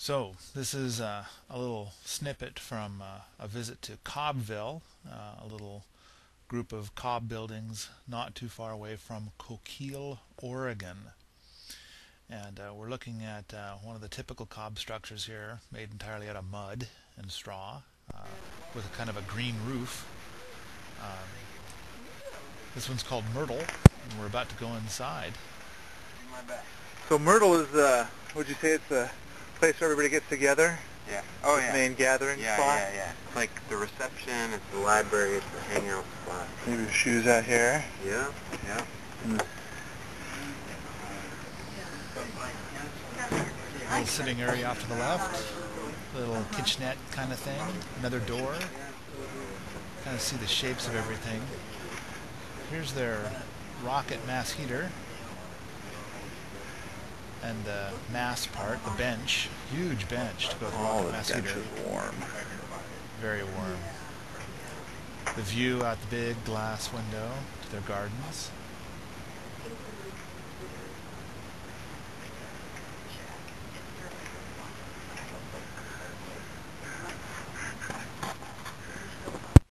So this is uh, a little snippet from uh, a visit to Cobville, uh, a little group of cob buildings not too far away from Coquille, Oregon. And uh, we're looking at uh, one of the typical cob structures here, made entirely out of mud and straw, uh, with a kind of a green roof. Um, this one's called Myrtle, and we're about to go inside. So Myrtle is, would you say it's a place where everybody gets together? Yeah. Oh It's yeah. the main gathering yeah, spot? yeah, yeah. It's like the reception, it's the library, it's the hangout spot. Maybe your shoes out here. Yeah, yeah. Hmm. little sitting area off to the left, little uh-huh. kitchenette kind of thing, another door. Kind of see the shapes of everything. Here's their rocket mass heater. And the mass part, the bench, huge bench to go the All this mass bench heater. is warm. Very warm. The view out the big glass window to their gardens.